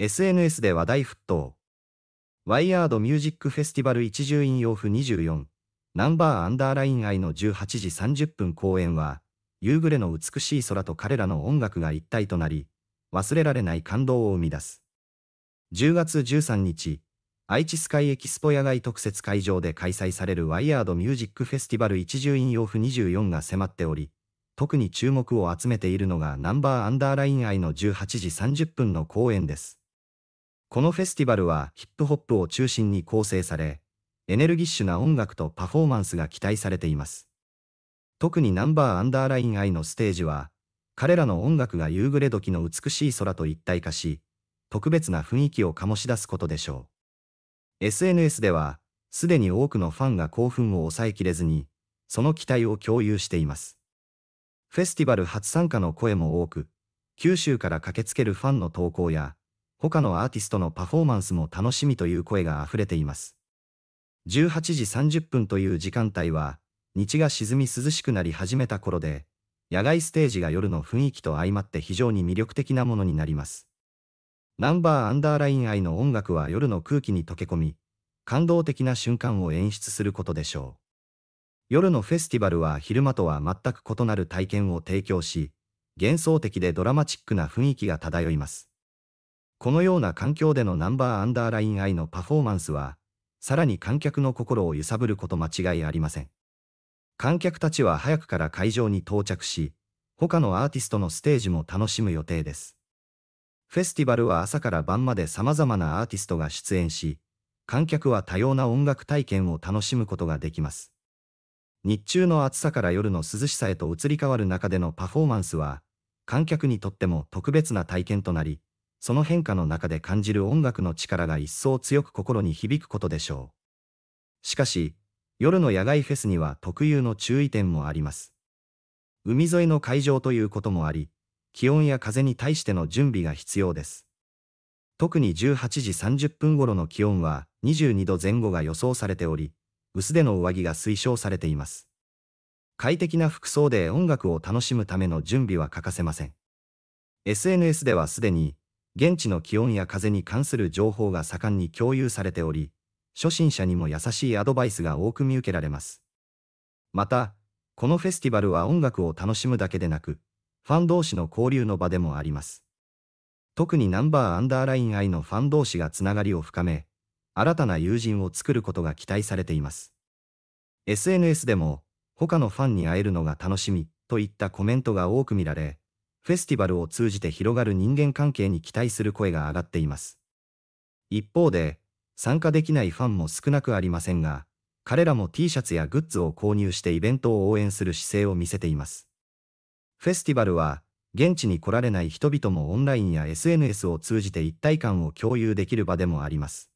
SNS で話題沸騰。ワイヤードミュージックフェスティバル一重引用符24、ナンバーアンダーライン愛の18時30分公演は、夕暮れの美しい空と彼らの音楽が一体となり、忘れられない感動を生み出す。10月13日、愛知スカイエキスポ野外特設会場で開催されるワイヤードミュージックフェスティバル一重引用符24が迫っており、特に注目を集めているのがナンバーアンダーライン愛の18時30分の公演です。このフェスティバルはヒップホップを中心に構成され、エネルギッシュな音楽とパフォーマンスが期待されています。特にナンバーアンダーライン愛のステージは、彼らの音楽が夕暮れ時の美しい空と一体化し、特別な雰囲気を醸し出すことでしょう。SNS では、すでに多くのファンが興奮を抑えきれずに、その期待を共有しています。フェスティバル初参加の声も多く、九州から駆けつけるファンの投稿や、他のアーティストのパフォーマンスも楽しみという声が溢れています。18時30分という時間帯は、日が沈み涼しくなり始めた頃で、野外ステージが夜の雰囲気と相まって非常に魅力的なものになります。ナンバーアンダーライン愛の音楽は夜の空気に溶け込み、感動的な瞬間を演出することでしょう。夜のフェスティバルは昼間とは全く異なる体験を提供し、幻想的でドラマチックな雰囲気が漂います。このような環境でのナンバーアンダーライン愛のパフォーマンスは、さらに観客の心を揺さぶること間違いありません。観客たちは早くから会場に到着し、他のアーティストのステージも楽しむ予定です。フェスティバルは朝から晩まで様々なアーティストが出演し、観客は多様な音楽体験を楽しむことができます。日中の暑さから夜の涼しさへと移り変わる中でのパフォーマンスは、観客にとっても特別な体験となり、その変化の中で感じる音楽の力が一層強く心に響くことでしょう。しかし、夜の野外フェスには特有の注意点もあります。海沿いの会場ということもあり、気温や風に対しての準備が必要です。特に18時30分頃の気温は22度前後が予想されており、薄手の上着が推奨されています。快適な服装で音楽を楽しむための準備は欠かせません。SNS ではすでに現地の気温や風に関する情報が盛んに共有されており、初心者にも優しいアドバイスが多く見受けられます。また、このフェスティバルは音楽を楽しむだけでなく、ファン同士の交流の場でもあります。特にナンバーアンダーライン愛のファン同士がつながりを深め、新たな友人を作ることが期待されています。SNS でも、他のファンに会えるのが楽しみといったコメントが多く見られ、フェスティバルを通じて広がる人間関係に期待する声が上がっています。一方で、参加できないファンも少なくありませんが、彼らも T シャツやグッズを購入してイベントを応援する姿勢を見せています。フェスティバルは、現地に来られない人々もオンラインや SNS を通じて一体感を共有できる場でもあります。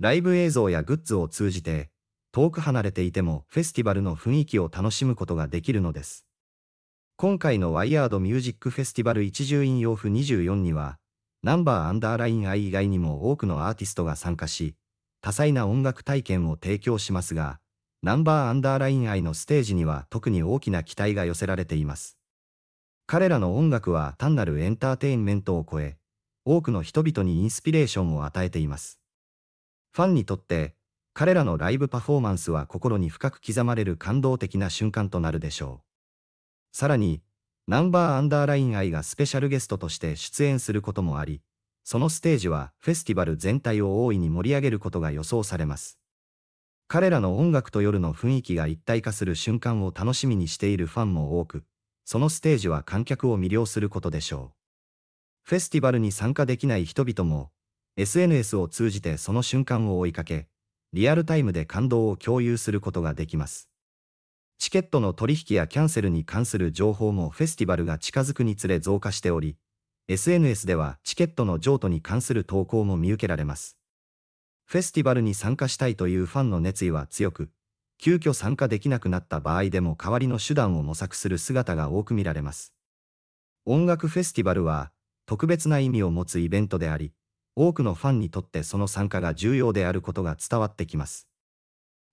ライブ映像やグッズを通じて、遠く離れていてもフェスティバルの雰囲気を楽しむことができるのです。今回のワイヤードミュージックフェスティバル一重引用符24には、ナンバーアンダーライン I 以外にも多くのアーティストが参加し、多彩な音楽体験を提供しますが、ナンバーアンダーライン I のステージには特に大きな期待が寄せられています。彼らの音楽は単なるエンターテインメントを超え、多くの人々にインスピレーションを与えています。ファンにとって、彼らのライブパフォーマンスは心に深く刻まれる感動的な瞬間となるでしょう。さらに、ナンバーアンダーライン愛がスペシャルゲストとして出演することもあり、そのステージはフェスティバル全体を大いに盛り上げることが予想されます。彼らの音楽と夜の雰囲気が一体化する瞬間を楽しみにしているファンも多く、そのステージは観客を魅了することでしょう。フェスティバルに参加できない人々も、SNS を通じてその瞬間を追いかけ、リアルタイムで感動を共有することができます。チケットの取引やキャンセルに関する情報もフェスティバルが近づくにつれ増加しており、SNS ではチケットの譲渡に関する投稿も見受けられます。フェスティバルに参加したいというファンの熱意は強く、急遽参加できなくなった場合でも代わりの手段を模索する姿が多く見られます。音楽フェスティバルは特別な意味を持つイベントであり、多くのファンにとってその参加が重要であることが伝わってきます。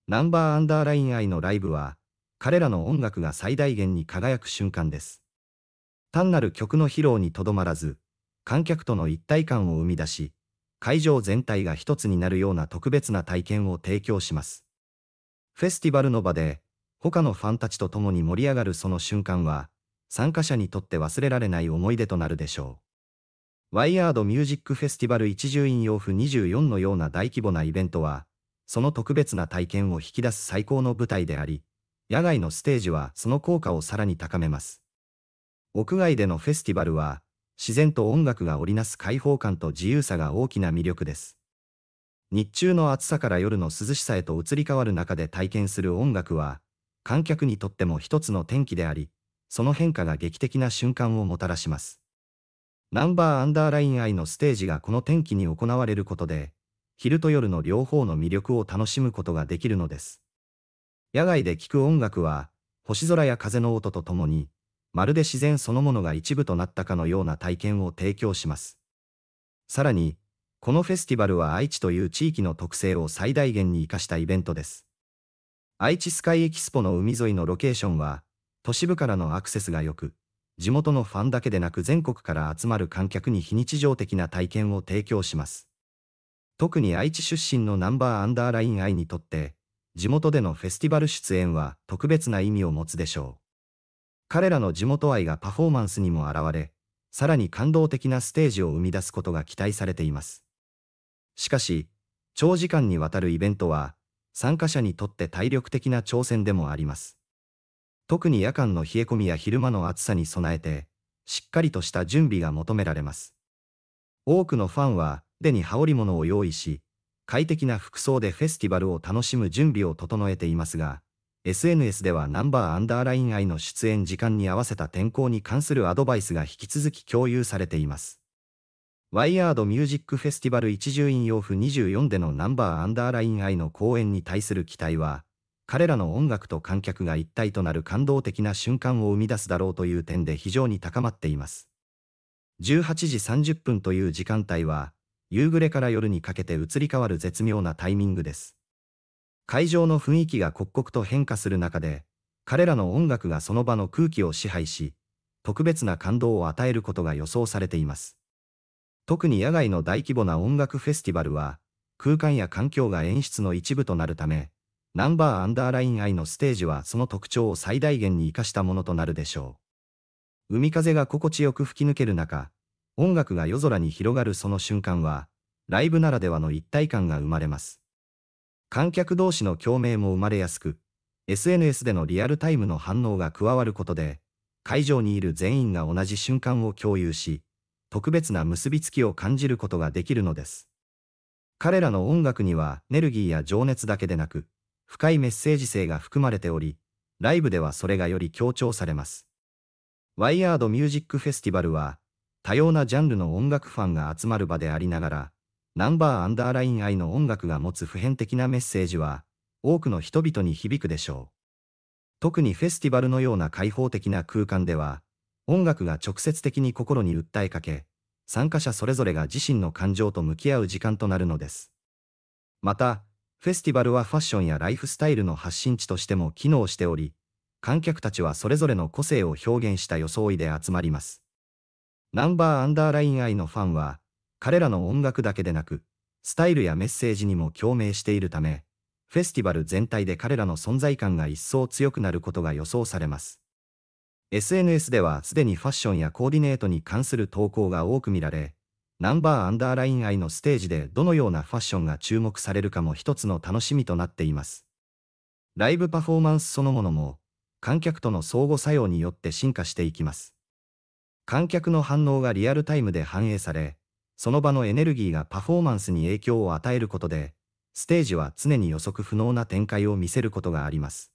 ナンバーアンダーライン愛のライブは、彼らの音楽が最大限に輝く瞬間です。単なる曲の披露にとどまらず、観客との一体感を生み出し、会場全体が一つになるような特別な体験を提供します。フェスティバルの場で、他のファンたちと共に盛り上がるその瞬間は、参加者にとって忘れられない思い出となるでしょう。ワイヤードミュージックフェスティバル一重院洋府24のような大規模なイベントは、その特別な体験を引き出す最高の舞台であり、野外のステージはその効果をさらに高めます。屋外でのフェスティバルは、自然と音楽が織りなす開放感と自由さが大きな魅力です。日中の暑さから夜の涼しさへと移り変わる中で体験する音楽は、観客にとっても一つの転機であり、その変化が劇的な瞬間をもたらします。ナンバーアンダーライン愛のステージがこの天気に行われることで、昼と夜の両方の魅力を楽しむことができるのです。野外で聴く音楽は、星空や風の音とともに、まるで自然そのものが一部となったかのような体験を提供します。さらに、このフェスティバルは愛知という地域の特性を最大限に活かしたイベントです。愛知スカイエキスポの海沿いのロケーションは、都市部からのアクセスが良く、地元のファンだけでなく全国から集まる観客に非日常的な体験を提供します。特に愛知出身のナンバーアンダーライン愛にとって、地元でのフェスティバル出演は特別な意味を持つでしょう。彼らの地元愛がパフォーマンスにも現れ、さらに感動的なステージを生み出すことが期待されています。しかし、長時間にわたるイベントは、参加者にとって体力的な挑戦でもあります。特に夜間の冷え込みや昼間の暑さに備えて、しっかりとした準備が求められます。多くのファンは、手に羽織物を用意し、快適な服装でフェスティバルを楽しむ準備を整えていますが、SNS ではナンバーアンダーライン愛の出演時間に合わせた天候に関するアドバイスが引き続き共有されています。ワイヤードミュージックフェスティバル一重院洋府24でのナンバーアンダーライン愛の公演に対する期待は、彼らの音楽と観客が一体となる感動的な瞬間を生み出すだろうという点で非常に高まっています。18時30分という時間帯は、夕暮れから夜にかけて移り変わる絶妙なタイミングです。会場の雰囲気が刻々と変化する中で、彼らの音楽がその場の空気を支配し、特別な感動を与えることが予想されています。特に野外の大規模な音楽フェスティバルは、空間や環境が演出の一部となるため、ナンバーアンダーライン愛のステージはその特徴を最大限に活かしたものとなるでしょう。海風が心地よく吹き抜ける中、音楽が夜空に広がるその瞬間は、ライブならではの一体感が生まれます。観客同士の共鳴も生まれやすく、SNS でのリアルタイムの反応が加わることで、会場にいる全員が同じ瞬間を共有し、特別な結びつきを感じることができるのです。彼らの音楽にはエネルギーや情熱だけでなく、深いメッセージ性が含まれており、ライブではそれがより強調されます。ワイヤードミュージックフェスティバルは、多様なジャンルの音楽ファンが集まる場でありながら、ナンバーアンダーライン愛の音楽が持つ普遍的なメッセージは、多くの人々に響くでしょう。特にフェスティバルのような開放的な空間では、音楽が直接的に心に訴えかけ、参加者それぞれが自身の感情と向き合う時間となるのです。また、フェスティバルはファッションやライフスタイルの発信地としても機能しており、観客たちはそれぞれの個性を表現した装いで集まります。ナンバーアンダーライン愛のファンは、彼らの音楽だけでなく、スタイルやメッセージにも共鳴しているため、フェスティバル全体で彼らの存在感が一層強くなることが予想されます。SNS ではすでにファッションやコーディネートに関する投稿が多く見られ、ナンバーアンダーライン愛のステージでどのようなファッションが注目されるかも一つの楽しみとなっています。ライブパフォーマンスそのものも、観客との相互作用によって進化していきます。観客の反応がリアルタイムで反映され、その場のエネルギーがパフォーマンスに影響を与えることで、ステージは常に予測不能な展開を見せることがあります。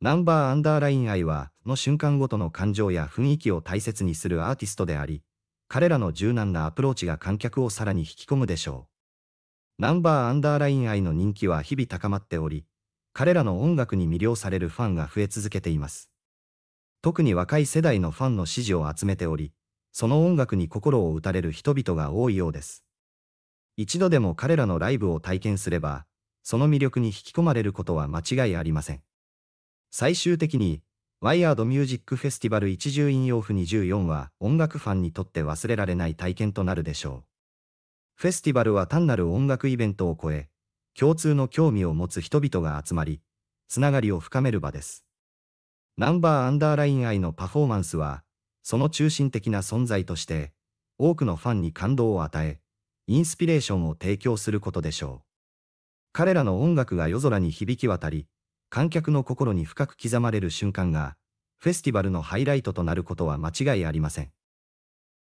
ナンバーアンダーライン愛は、の瞬間ごとの感情や雰囲気を大切にするアーティストであり、彼らの柔軟なアプローチが観客をさらに引き込むでしょう。ナンバーアンダーライン愛の人気は日々高まっており、彼らの音楽に魅了されるファンが増え続けています。特に若い世代のファンの支持を集めており、その音楽に心を打たれる人々が多いようです。一度でも彼らのライブを体験すれば、その魅力に引き込まれることは間違いありません。最終的に、ワイヤードミュージックフェスティバル一重引用譜24は音楽ファンにとって忘れられない体験となるでしょう。フェスティバルは単なる音楽イベントを超え、共通の興味を持つ人々が集まり、つながりを深める場です。ナンバーアンダーライン愛のパフォーマンスは、その中心的な存在として、多くのファンに感動を与え、インスピレーションを提供することでしょう。彼らの音楽が夜空に響き渡り、観客の心に深く刻まれる瞬間が、フェスティバルのハイライトとなることは間違いありません。